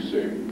Introducing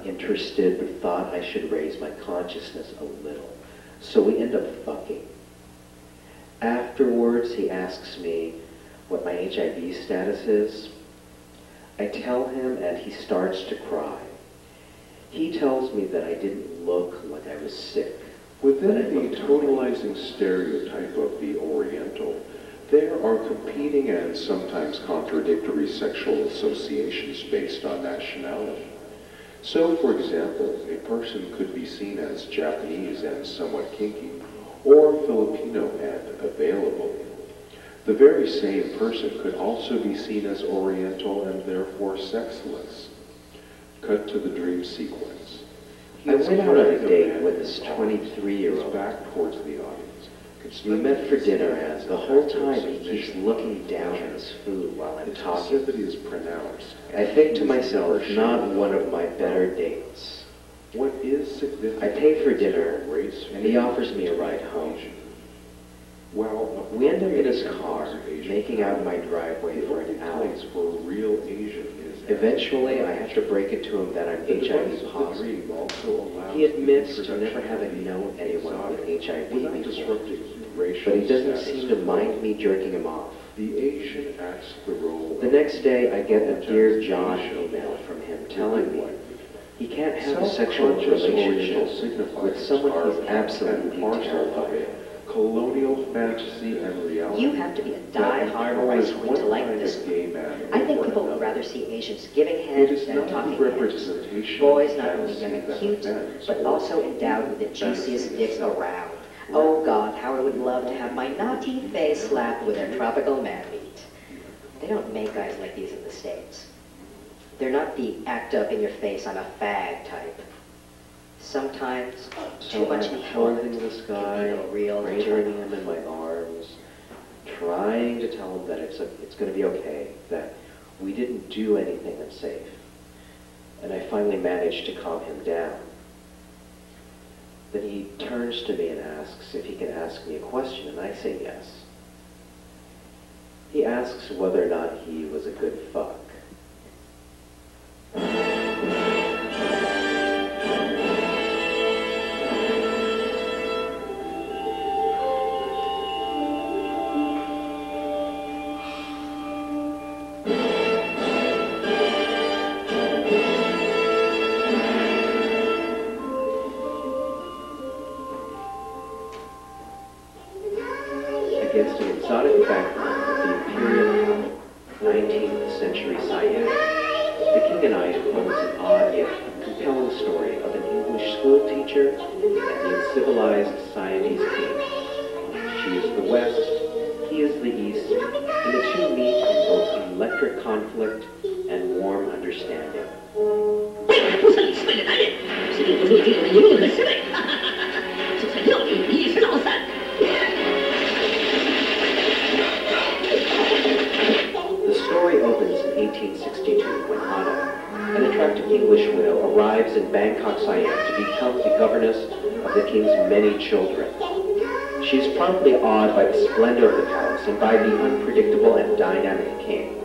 not interested, but thought I should raise my consciousness a little. So we end up fucking. Afterwards, he asks me what my HIV status is. I tell him, and he starts to cry. He tells me that I didn't look like I was sick. Within the totalizing stereotype of the Oriental, there are competing and sometimes contradictory sexual associations based on nationality. So, for example, a person could be seen as Japanese and somewhat kinky, or Filipino and available. The very same person could also be seen as Oriental and therefore sexless. Cut to the dream sequence. I went out on a date with this 23-year-old. back towards the audience. We met for dinner, and the whole time he keeps looking down at his food while I'm talking. is pronounced. I think to myself, not one of my better dates. What is significant? I pay for dinner, and he offers me a ride home. Well, We end up in his car, examples of Asian making out in my driveway for an hour. real Asian Eventually, I have to break it to him that I'm HIV positive. allows He admits to never having known anyone with HIV before. But he doesn't seem to mind me jerking him off. The Asian acts the role The next day, I get a Dear John email from him telling me he can't have a sexual relationship with someone he's absolutely terrified of. Colonial fantasy and reality. You have to be a die-hard empowers to like this. man I think people would rather see Asians giving head than talking head. Boys not only young and cute, but also endowed with the juiciest dicks around. Oh God, how I would love to have my naughty face slapped with their tropical man meat. They don't make guys like these in the States. They're not the act up in your face, I'm a fag type. Sometimes too So much holding this guy, real turn. him in my arms, trying to tell him that it's, a, it's going to be okay, that we didn't do anything unsafe. And I finally managed to calm him down. Then he turns to me and asks if he can ask me a question, and I say yes. He asks whether or not he was a good fuck. The King and I was an odd yet compelling story of an English school teacher and the civilized Siamese king. She is the West, he is the East, and the two meet in both electric conflict and warm understanding. English widow, arrives in Bangkok, Siam to become the governess of the king's many children. She is promptly awed by the splendor of the palace and by the unpredictable and dynamic king.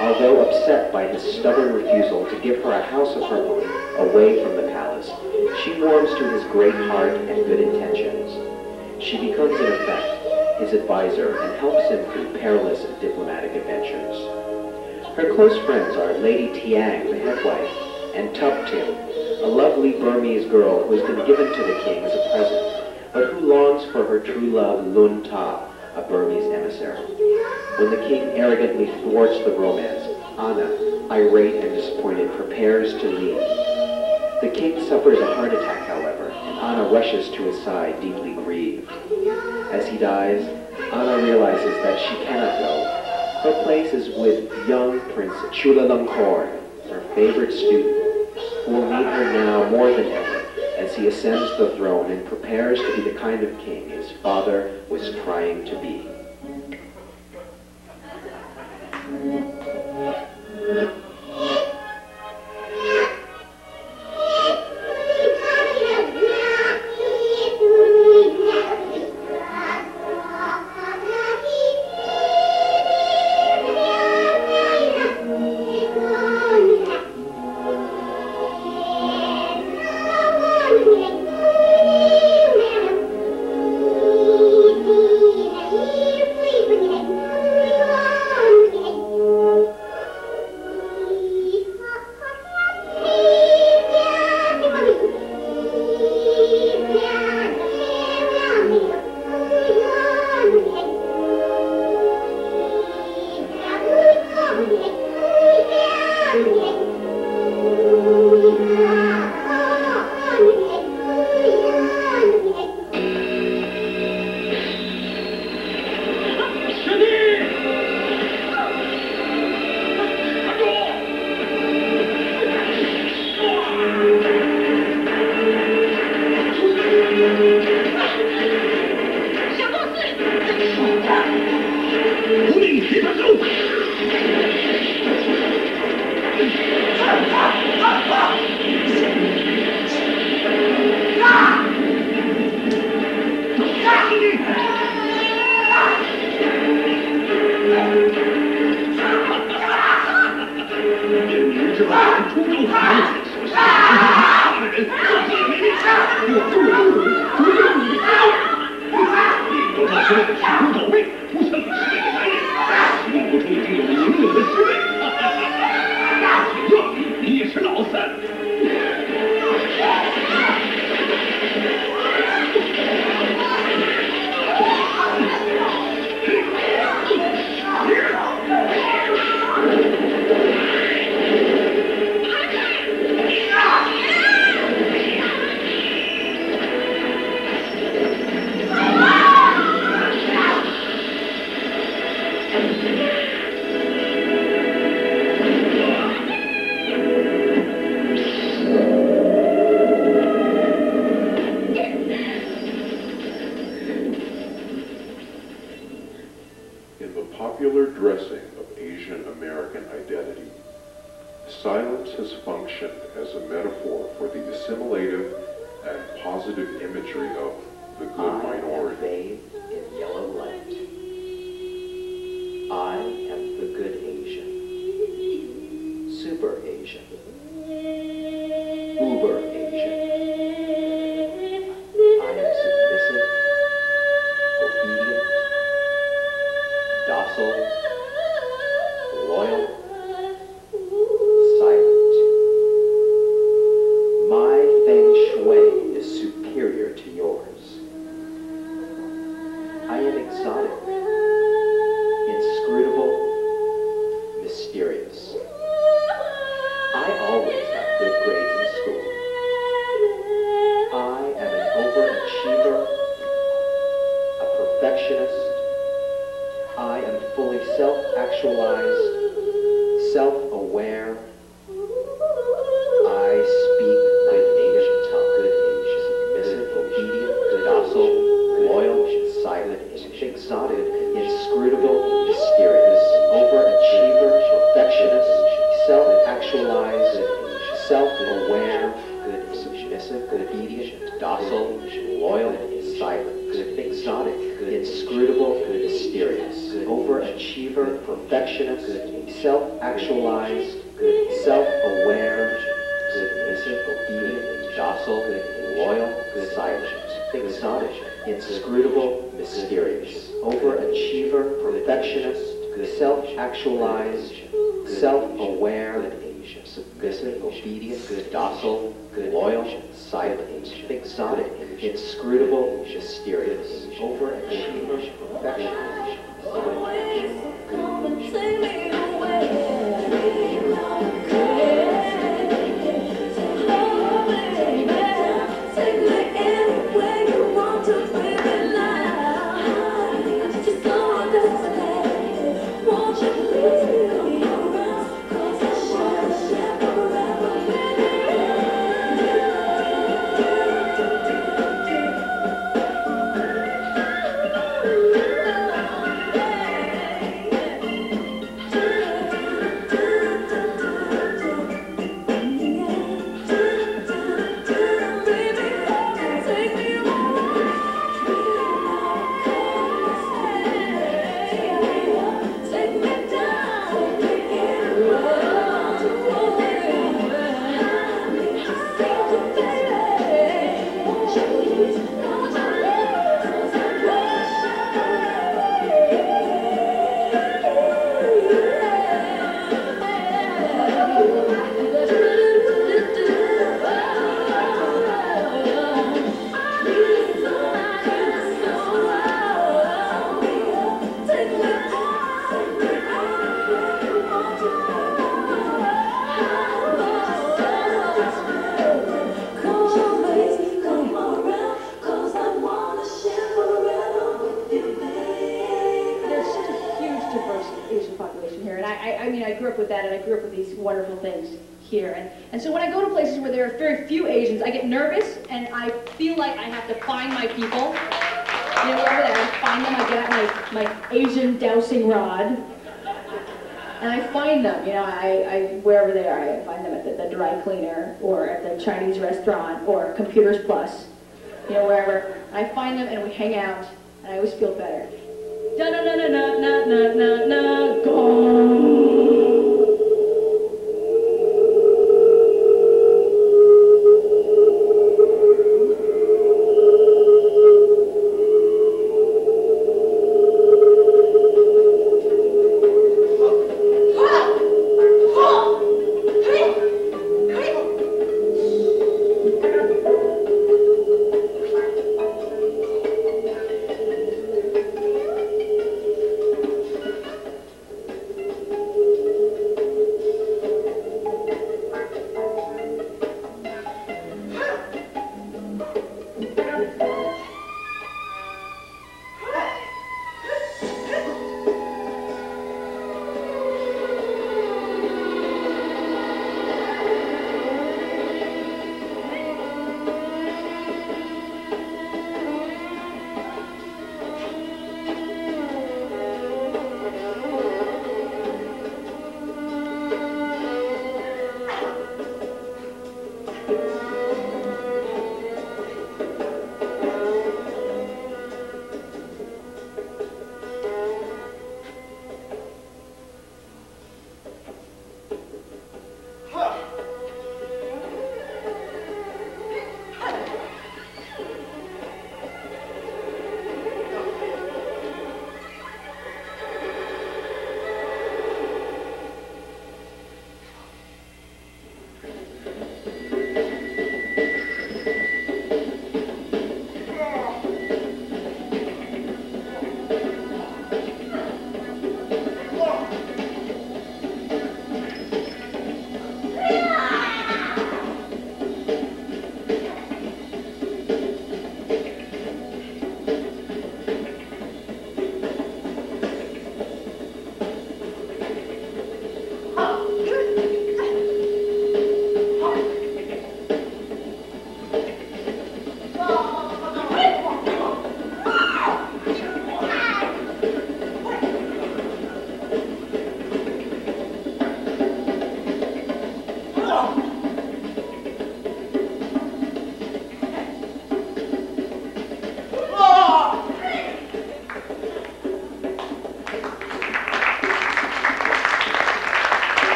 Although upset by his stubborn refusal to give her a house of her own away from the palace, she warms to his great heart and good intentions. She becomes, in effect, his advisor and helps him through perilous diplomatic adventures. Her close friends are Lady Thiang, the head wife, and Tuptim, a lovely Burmese girl who has been given to the king as a present, but who longs for her true love Lun Tha, a Burmese emissary. When the king arrogantly thwarts the romance, Anna, irate and disappointed, prepares to leave. The king suffers a heart attack, however, and Anna rushes to his side, deeply grieved. As he dies, Anna realizes that she cannot go. Her place is with young Prince Chulalongkorn, her favorite student, who will need her now more than ever as he ascends the throne and prepares to be the kind of king his father was trying to be. In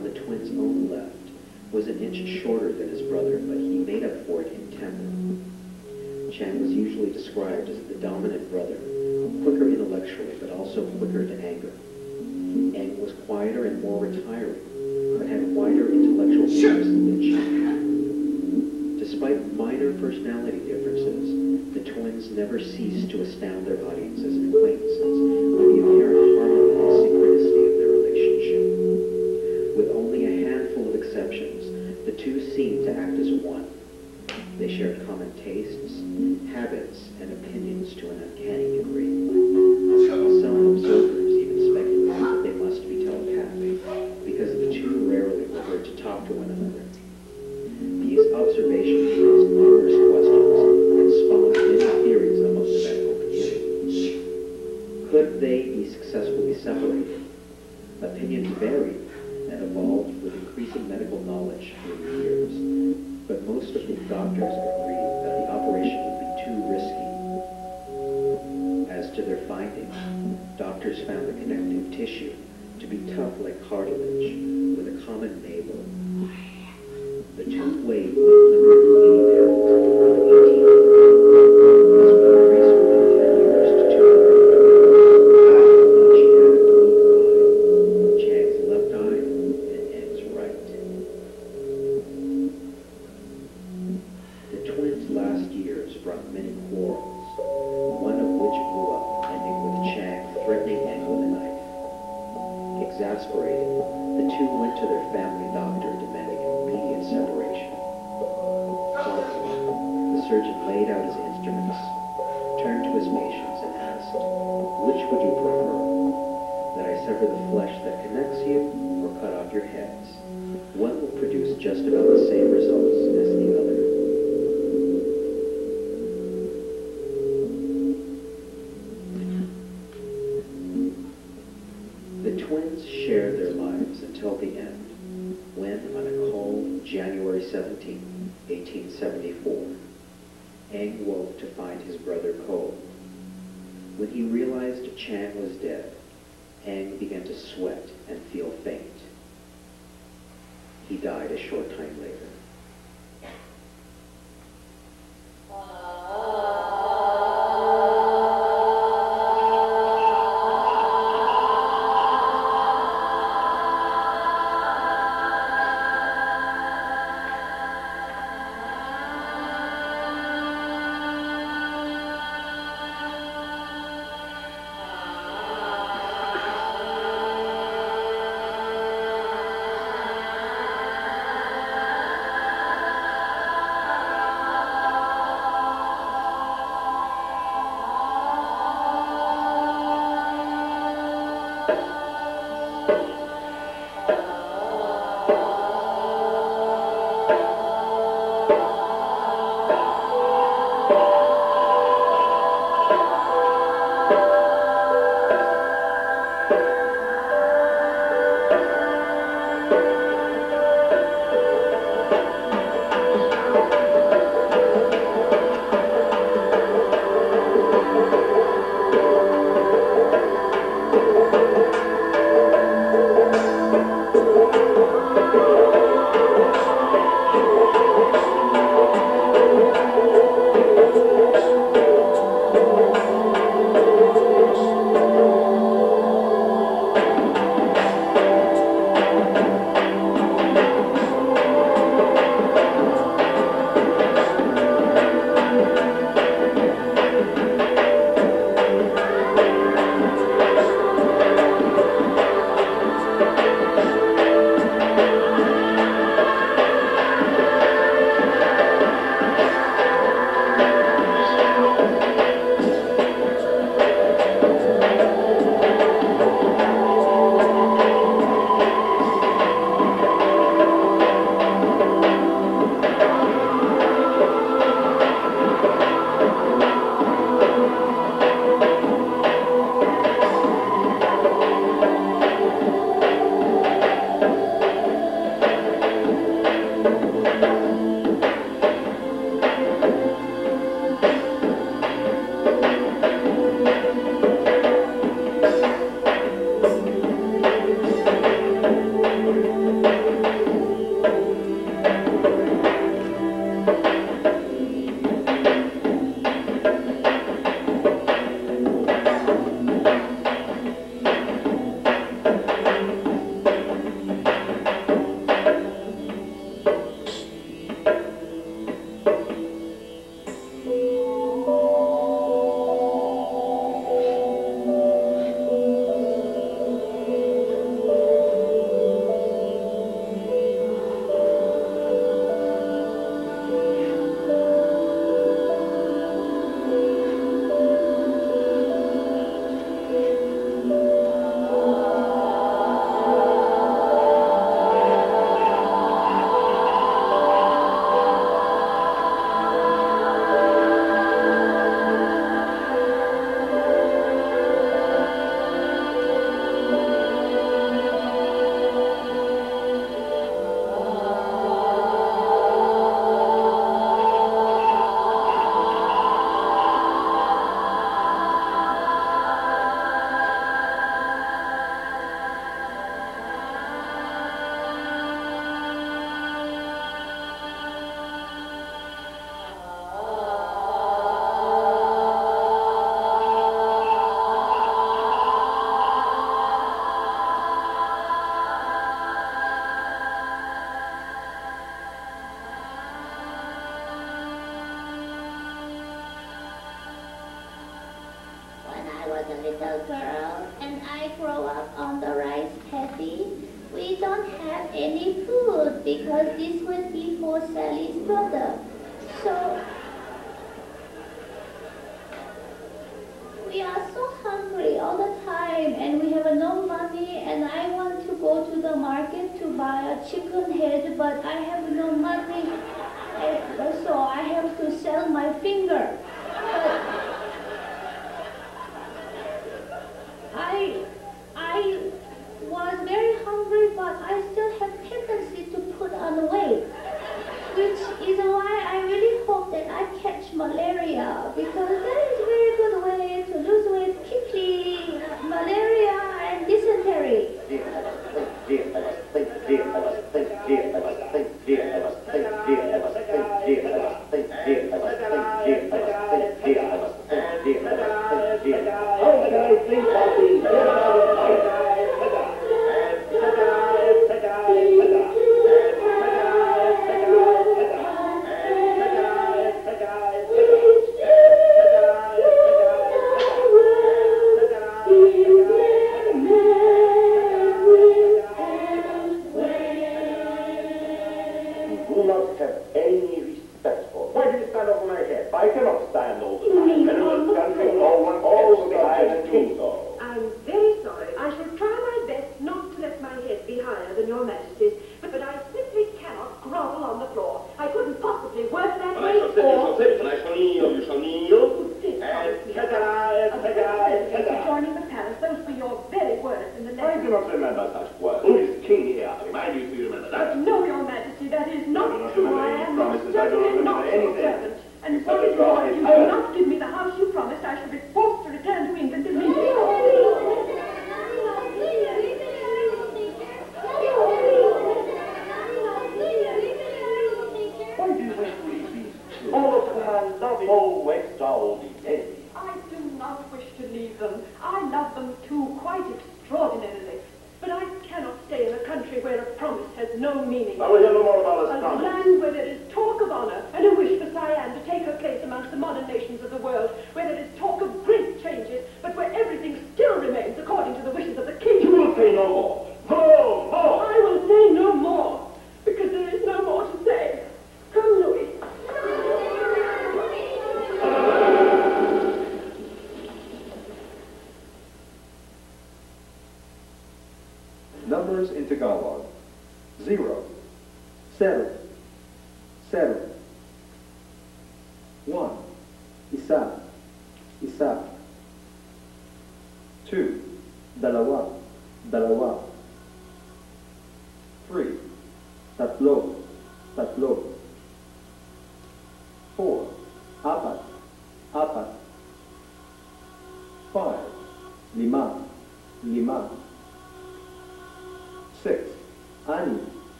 On the twins' own left, was an inch shorter than his brother, but he made up for it in temper. Chang was usually described as the dominant brother, quicker intellectually, but also quicker to anger. Eng was quieter and more retiring, but had wider intellectual interests than Chang. Despite minor personality differences, the twins never ceased to astound their audiences and acquaintances shared common tastes, habits, and opinions to an uncanny Exasperated, the two went to their family doctor demanding immediate separation. The surgeon laid out his instruments, turned to his patients, and asked, Which would you prefer? That I sever the flesh that connects you, or cut off your heads? One will produce just about the same results as the other. To find his brother cold. When he realized Chang was dead, Eng began to sweat and feel faint. He died a short time later. Any food because this was before Sally's brother. So we are so hungry all the time and we have no money and I want to go to the market to buy a chicken head but I have your words in the I do not remember such words. Who is king here? Remind you you remember that. No, your majesty, that is not I true. I am promises. I not certainly not your servant. And what is more, if you do not give me the house you promised, I shall be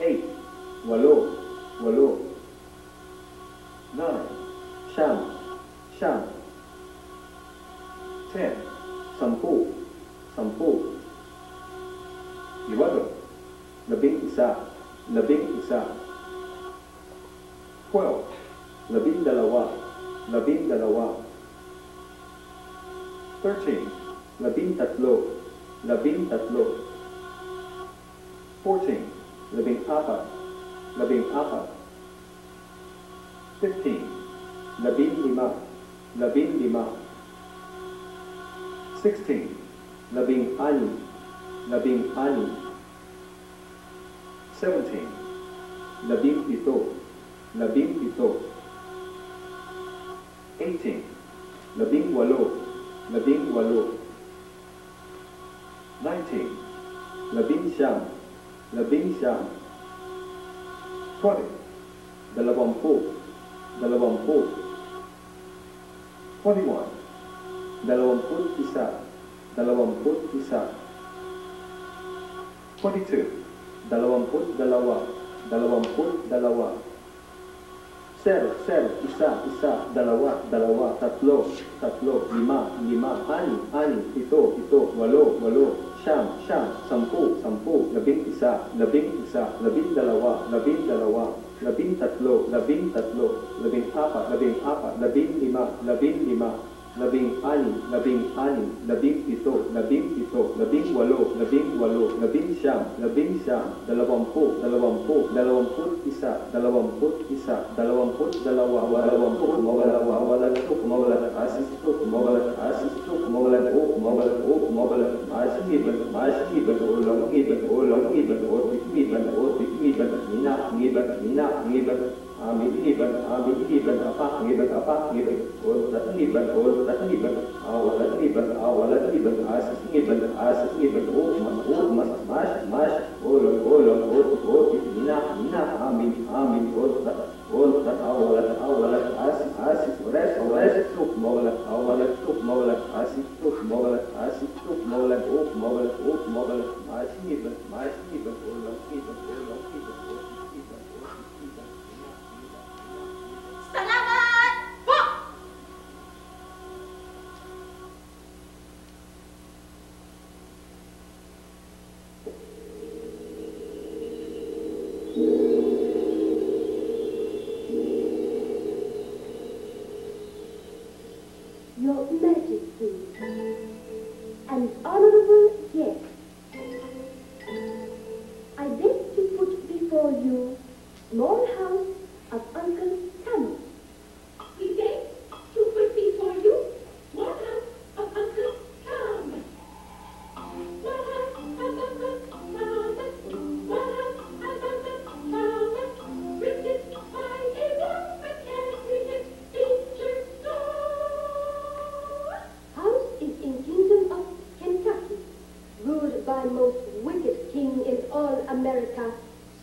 Eight, walo, walo. Nine, siyam, siyam. Ten, sampu, sampu. Eleven, labing isa, labing isa. Twelve, labing dalawa, labing dalawa. Thirteen, labing tatlo, labing tatlo. Fourteen, labing apat, labing apat. Fifteen, labing lima, labing lima. Sixteen, labing ani, labing ani. Seventeen, labing pito, labing pito. Eighteen, labing walo, labing walo. Nineteen, labing siyam, labing siyam. Twenty, dalawampu, dalawampu. Twenty-one, dalawamput isa, dalawamput isa. Twenty-two, dalawamput dalawa, dalawamput dalawa. Zero, zero, isa, isa, dalawa, dalawa, tatlo, tatlo, lima, lima, ani, ani, ito, ito, walo, walo, Syam, Syam, sampu, sampu, labing isa, labing isa, labing dalawa, labing dalawa, labing tatlo, labing tatlo, labing apat, labing apat, labing lima, labing lima, labing anim, labing anim, labing pito, labing pito, labing walo, labing walo, labing siyam, labing siyam, dalawampu, dalawampu, dalawamput isa, dalawamput isa, dalawamput dalawa, dalawamput mawala, mawala, mawala, asis, mawala, asis, mawala, o, mawala, o, mawala, masigiban, masigiban, ulang, giban, ulang, giban, o, giban, o, giban, mina, giban, mina, giban, आगे ये बढ़ आगे ये बढ़ अपा आगे बढ़ अपा आगे बढ़ और रतनी बढ़ और रतनी बढ़ आओ रतनी बढ़ आओ रतनी बढ़ आसनी बढ़ आसनी बढ़ ओ मस ओ मस माश माश और और और और मीना मीना आमीन आमीन और तक और तक आओ लक आओ लक आस आस वरस वरस तुक मौलक आओ लक तुक मौलक आस तुक मौलक आस तुक मौलक ओ मौलक ओ मौलक माशनी बढ़ माशनी बढ़ और लकी बढ़ hablamos.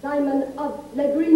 Simon of Legree.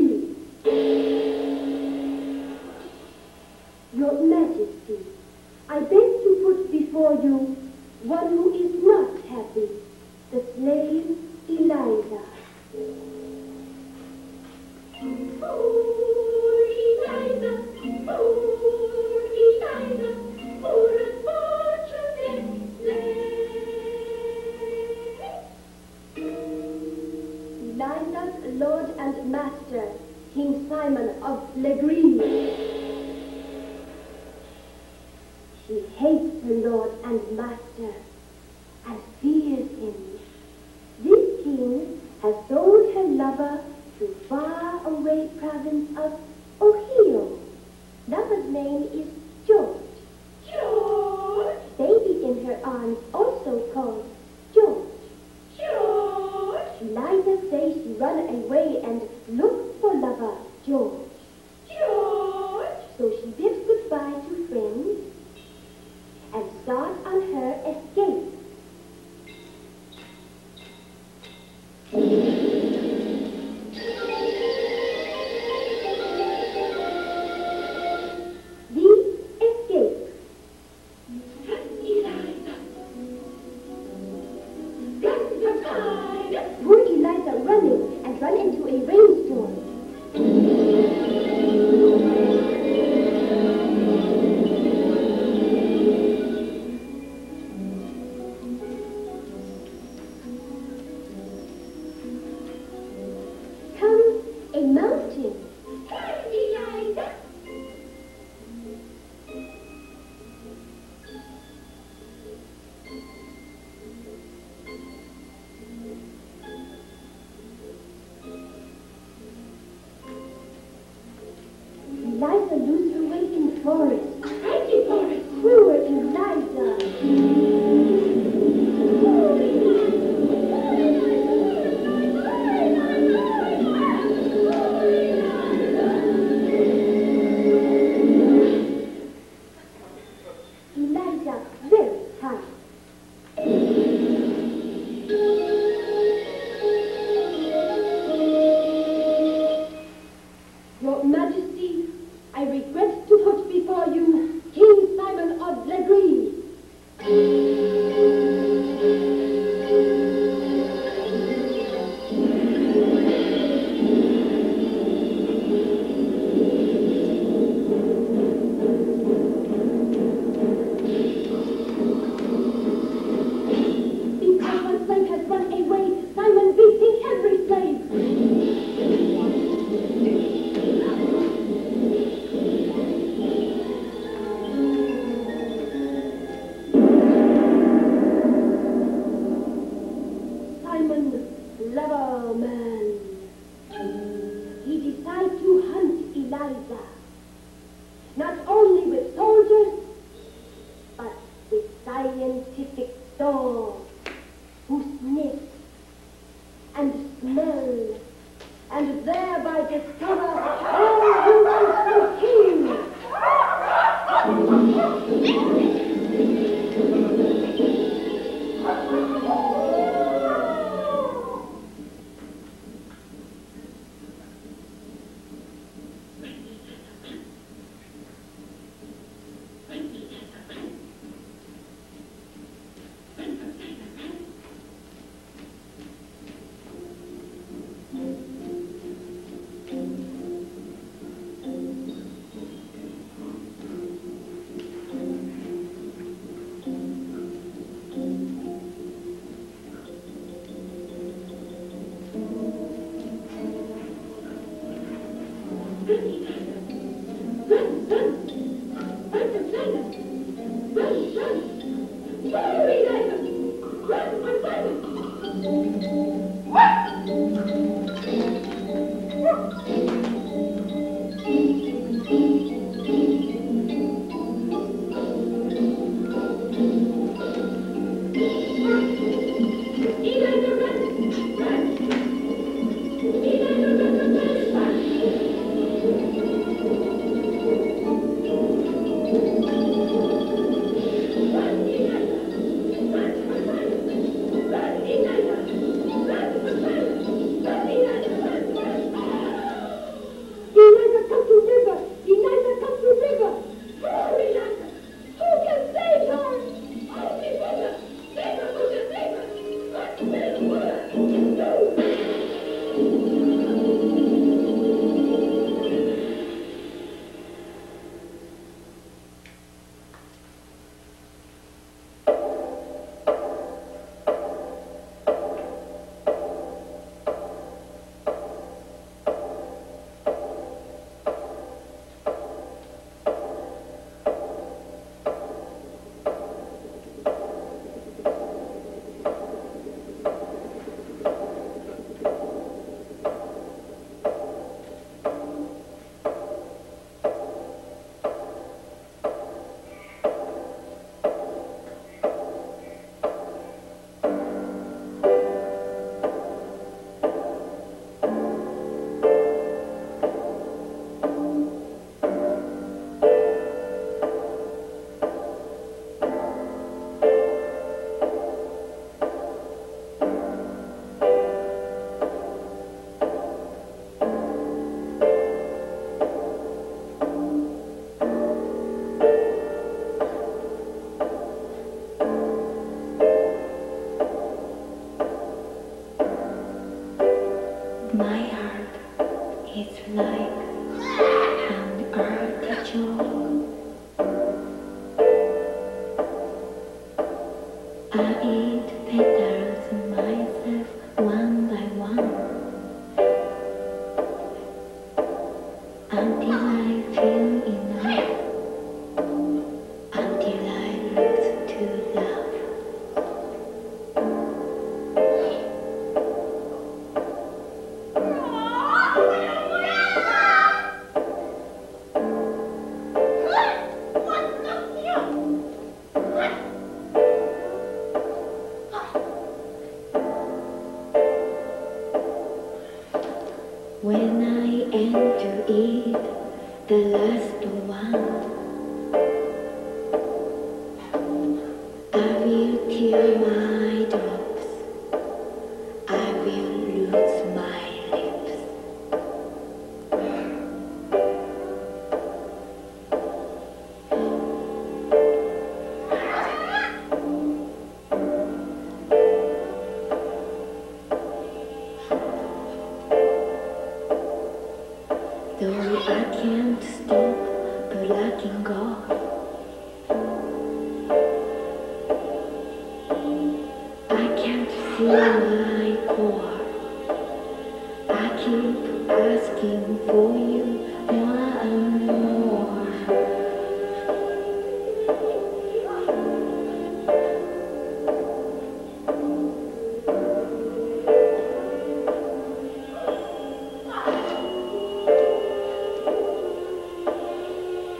I eat petals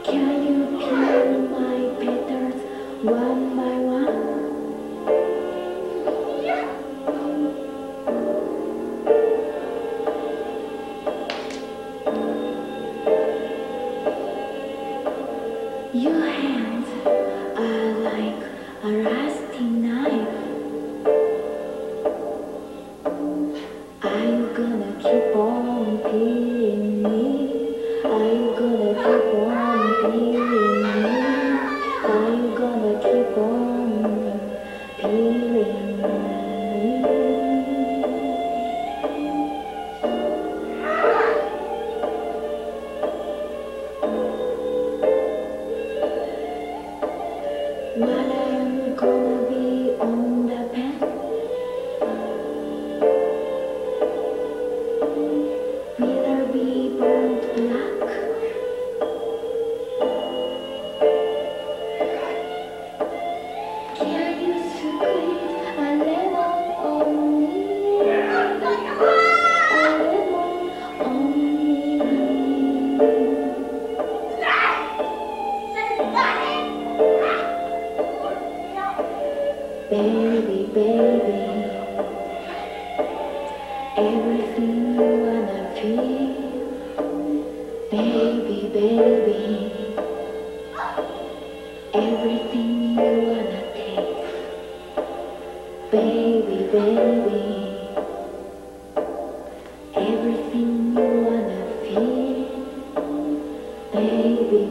Can you peel my by one?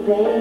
Baby,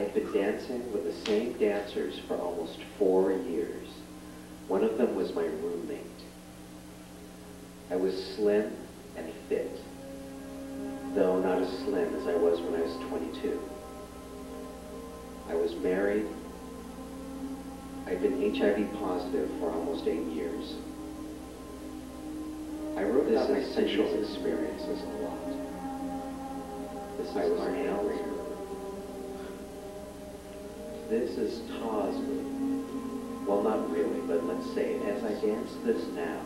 I had been dancing with the same dancers for almost four years. One of them was my roommate. I was slim and fit, though not as slim as I was when I was 22. I was married. I'd been HIV positive for almost eight years. I wrote this about my sexual experiences a lot. This is I was an. This is move. Well, not really, but let's say it. As I dance this now,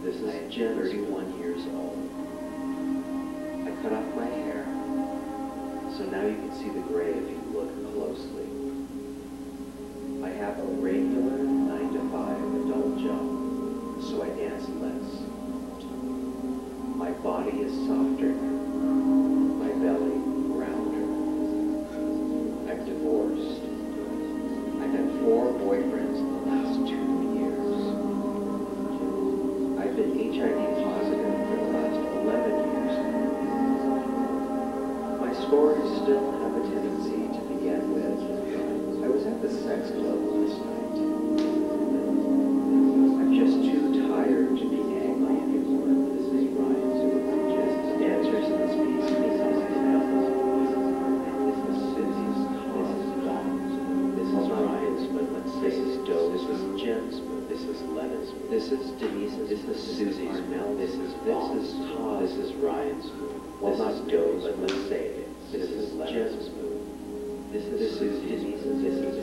this is Jen, 31 years old. I cut off my hair, so now you can see the gray if you look closely. I have a regular 9 to 5 adult job, so I dance less. My body is softer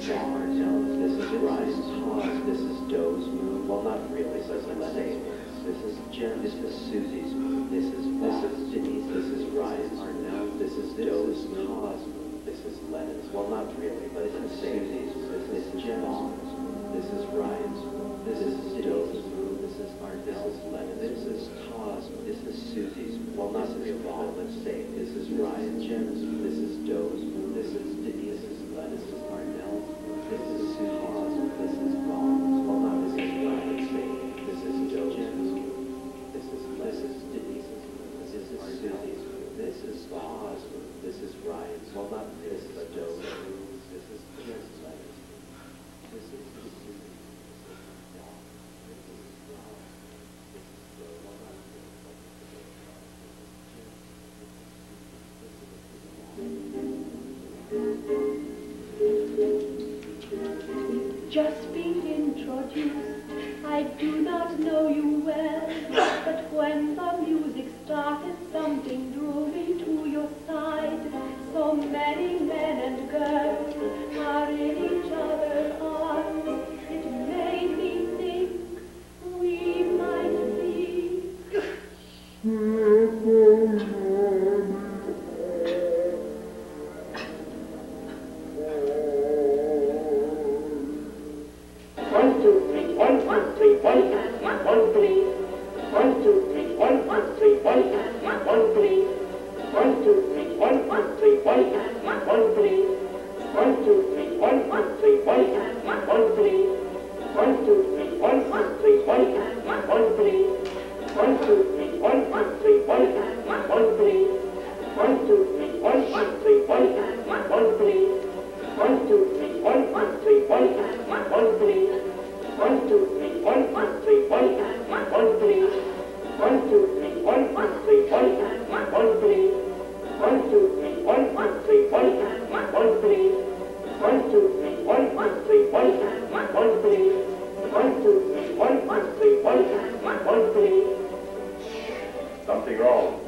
This is John Martell's. This is. This is Doe's move. Well, not really, but let's say. This is Jen. This is Susie's move. This is this is. This is Ryan's. This is Doe's move. This is Lena's. Well, not really, but this is Susie's move. This is Jen's move. This is Ryan's move. This is Doe's move. This is Arnel. This is This is. This is. This is Ryan's. This is Doe's Something wrong.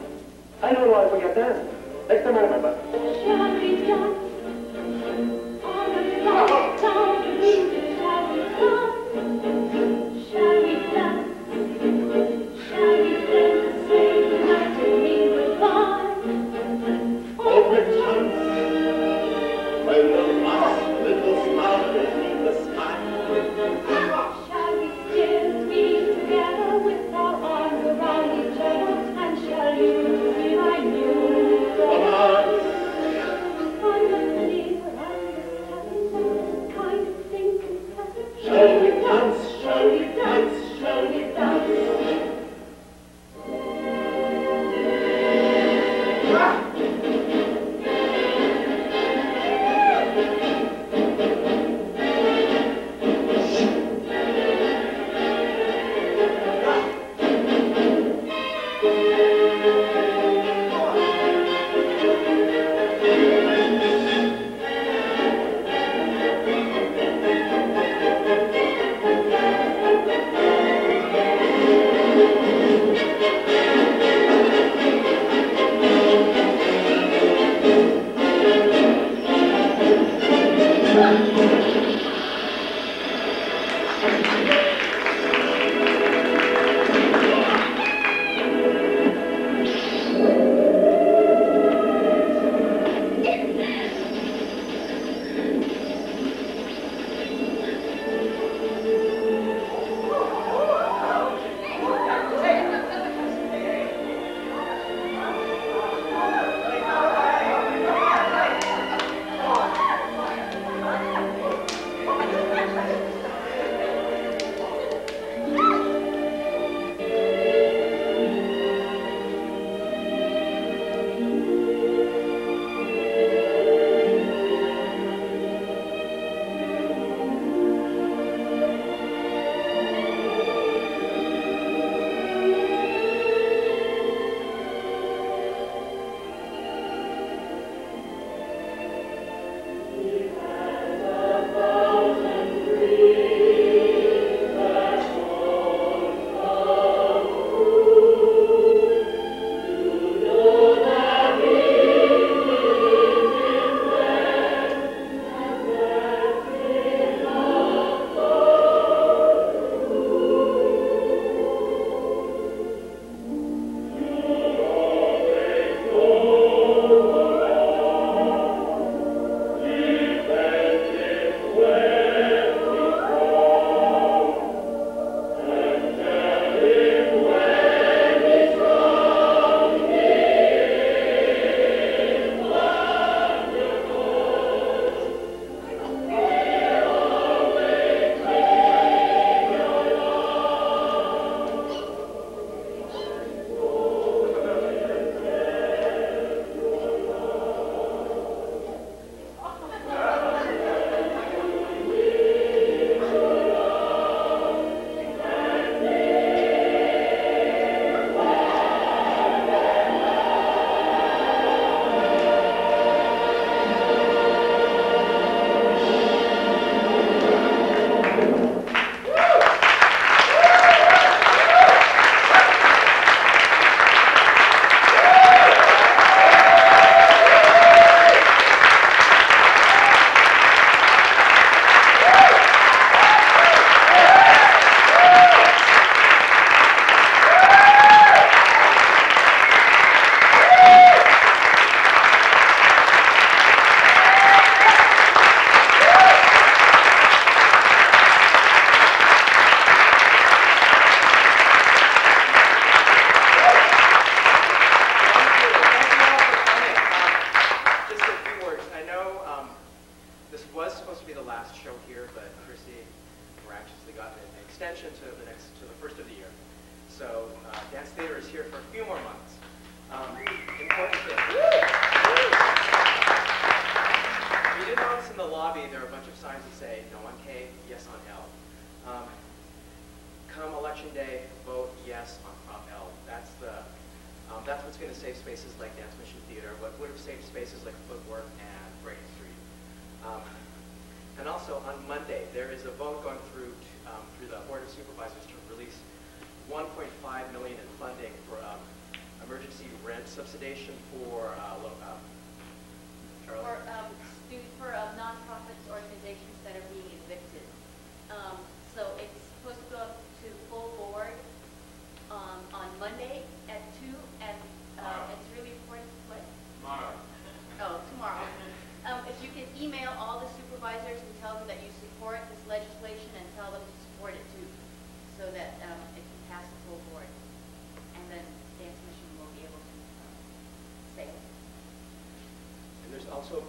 I don't know why I forget that. Next time I remember.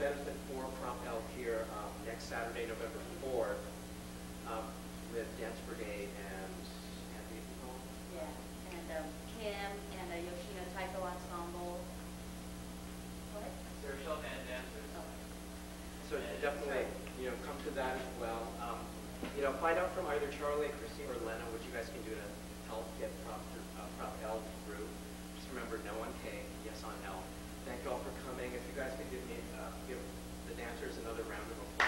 Also Thank you all for coming. If you guys could give me, uh, give the dancers another round of applause.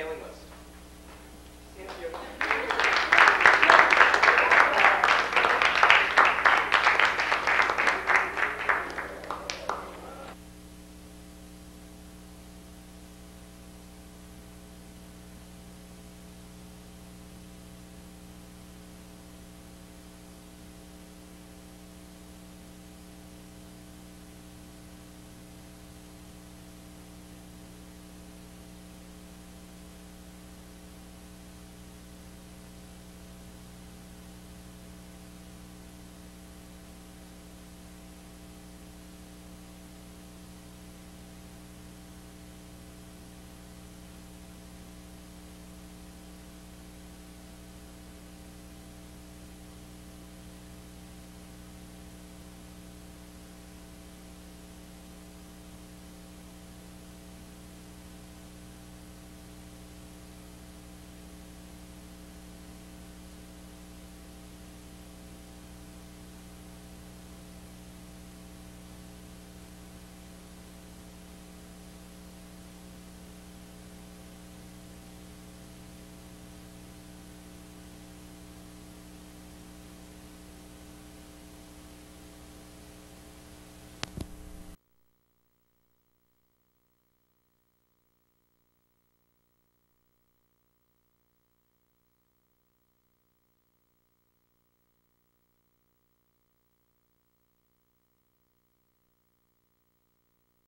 mailing list.